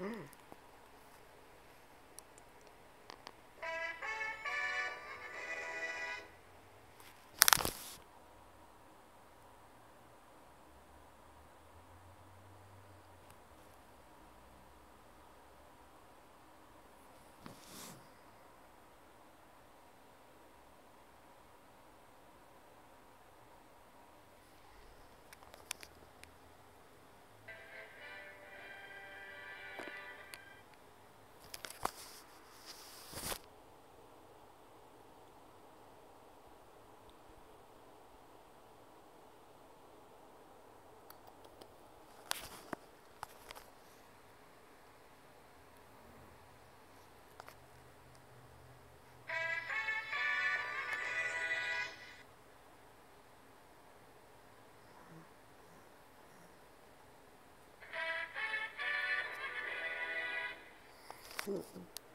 Mm. そうそう。